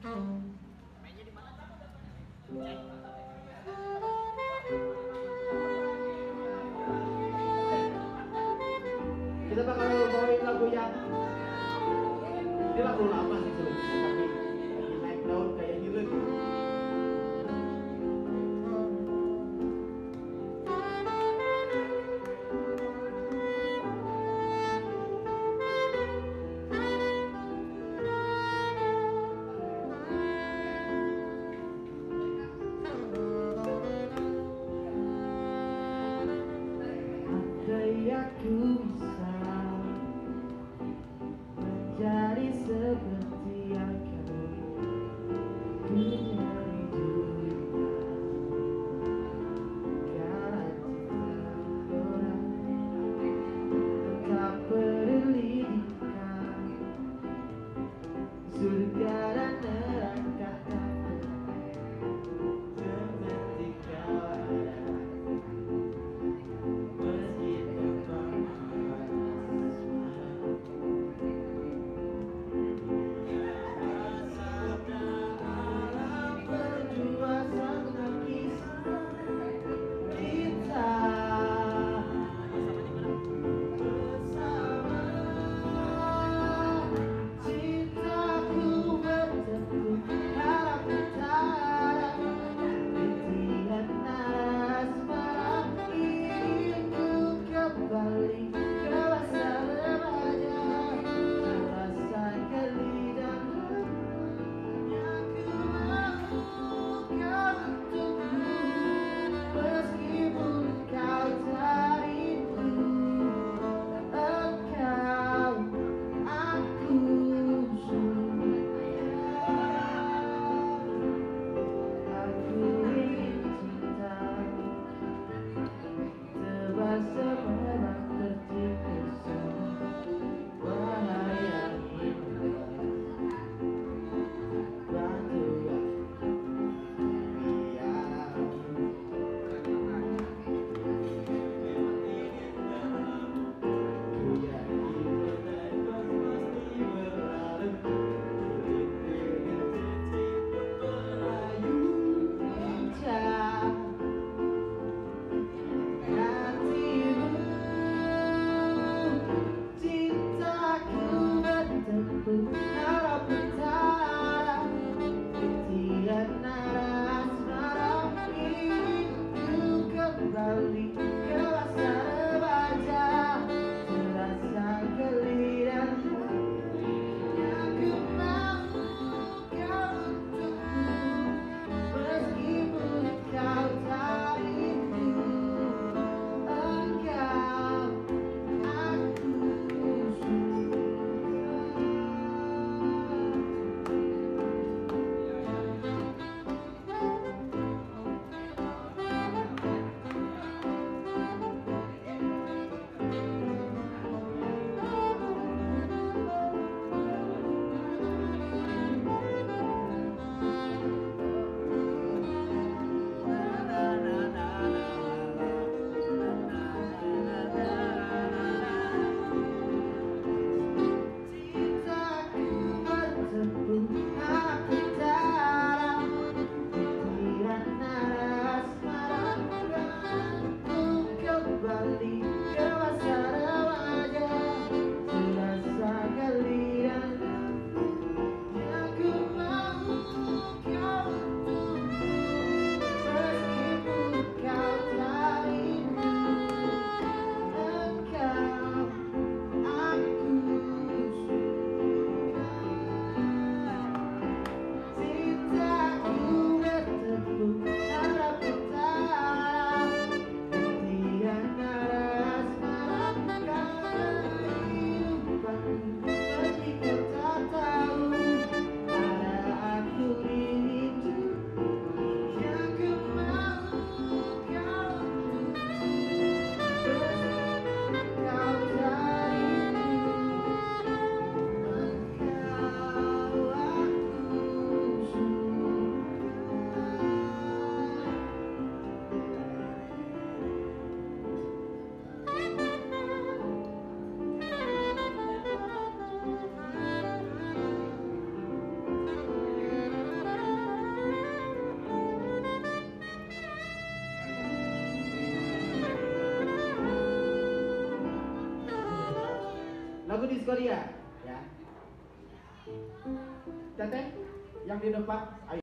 Kita bakal bawain lagu yang ini lagu lama sih tuh tapi naik daun kayak gitu. Lagu di Korea ya. Teteh yang di depan ayo